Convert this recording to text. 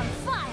on fire!